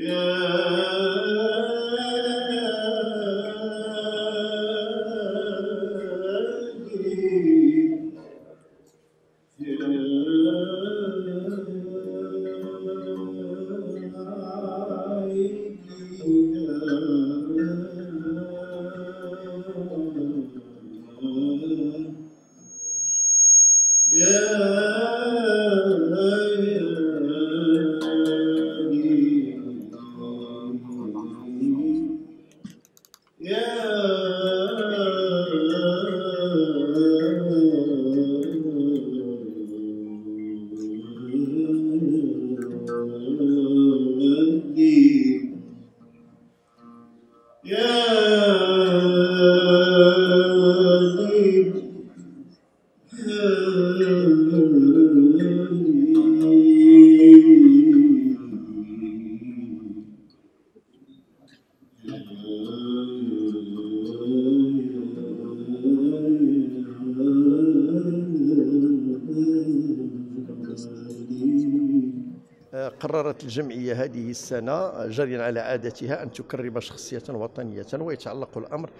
Yeah. قررت الجمعية هذه السنة جريا على عادتها أن تكرم شخصية وطنية ويتعلق الأمر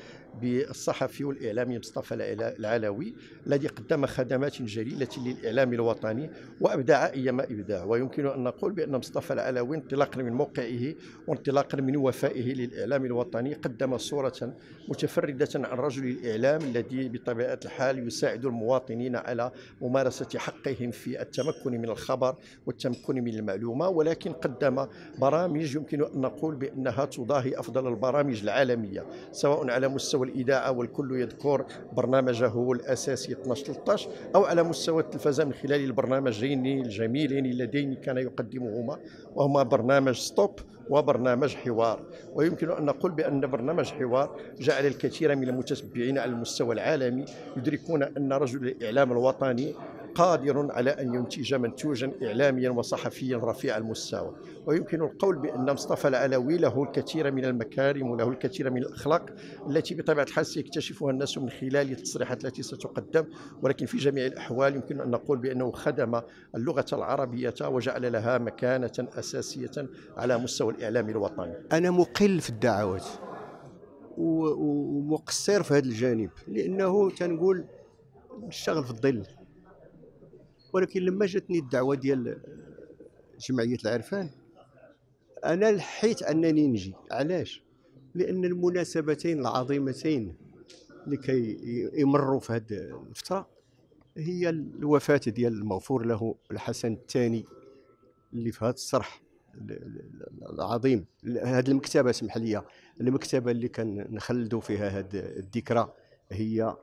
بالصحفي والإعلامي مصطفى العلوي الذي قدم خدمات جليلة للإعلام الوطني وأبدع أيما إبداع ويمكن أن نقول بأن مصطفى العلوي انطلاقا من موقعه وانطلاقا من وفائه للإعلام الوطني قدم صورة متفردة عن رجل الإعلام الذي بطبيعة الحال يساعد المواطنين على ممارسة حقهم في التمكن من الخبر والتمكن من المعلومة. ولكن قدم برامج يمكن أن نقول بأنها تضاهي أفضل البرامج العالمية سواء على مستوى الإذاعة والكل يذكر برنامجه الأساسي 12 13 أو على مستوى التلفزة من خلال البرنامجين الجميلين اللذين كان يقدمهما وهما برنامج ستوب وبرنامج حوار. ويمكن أن نقول بأن برنامج حوار جعل الكثير من المتتبعين على المستوى العالمي يدركون أن رجل الإعلام الوطني قادر على أن ينتج منتوجا إعلاميا وصحفيا رفيع المستوى. ويمكن القول بأن مصطفى العلوي له الكثير من المكارم وله الكثير من الأخلاق التي بطبيعة الحال سيكتشفها الناس من خلال التصريحات التي ستقدم. ولكن في جميع الأحوال يمكن أن نقول بأنه خدم اللغة العربية وجعل لها مكانة أساسية على مستوى الإعلام الوطني. أنا مقل في الدعوات ومقصر في هذا الجانب لأنه تنقول نشتغل في الظل. ولكن لما جاتني الدعوة ديال جمعية العرفان أنا لحيت أنني نجي. علاش؟ لأن المناسبتين العظيمتين لكي يمروا في هذه الفترة هي الوفاة ديال المغفور له الحسن الثاني اللي في هذا الصرح العظيم. هذه المكتبة اسمح لي المكتبة اللي كنخلدوا فيها هذه الذكرى هي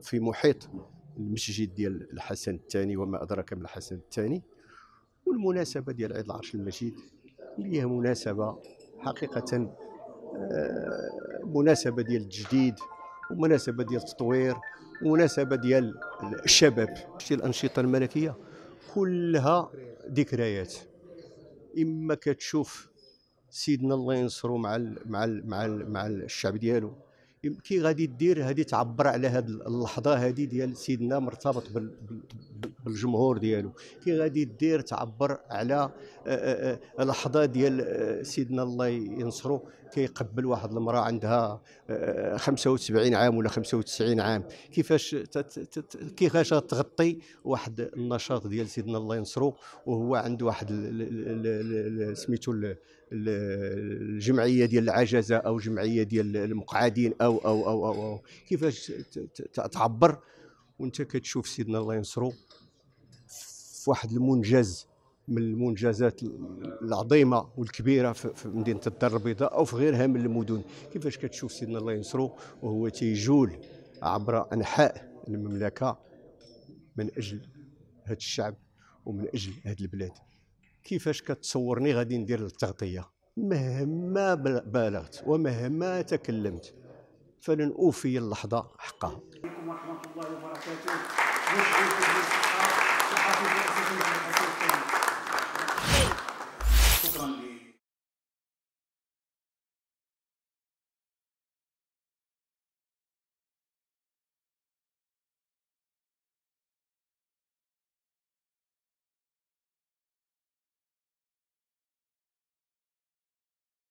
في محيط المسجد ديال الحسن الثاني وما أدراك ما الحسن الثاني والمناسبة ديال عيد العرش المجيد اللي هي مناسبة حقيقة آه، مناسبة ديال التجديد ومناسبة ديال التطوير ومناسبة ديال الشباب. الأنشطة الملكية كلها ذكريات. إما كتشوف سيدنا الله ينصرو مع ال مع ال مع ال مع الشعب ديالو كي غادي دير هذه تعبر على هذه اللحظة هذه ديال سيدنا مرتبط بالجمهور ديالو. كي غادي دير تعبر على آه، آه، آه، لحظة ديال سيدنا الله ينصرو. كيقبل واحد المرأة عندها 75 عام ولا 95 عام. كيفاش كيفاش تغطي واحد النشاط ديال سيدنا الله ينصرو؟ وهو عنده واحد سميتو الجمعية ديال العجزة أو جمعية ديال المقعدين أو أو أو أو, أو. كيفاش تعبر؟ وأنت كتشوف سيدنا الله ينصرو في واحد المنجز من المنجزات العظيمة والكبيرة في مدينة الدار البيضاء أو في غيرها من المدن. كيفاش كتشوف سيدنا الله ينصرو وهو تيجول عبر أنحاء المملكة من أجل هذا الشعب ومن أجل هذه البلاد؟ كيفاش كتصورني غادي ندير التغطية؟ مهما بالغت ومهما تكلمت. فلن أوفي اللحظة حقها. ورحمة الله وبركاته.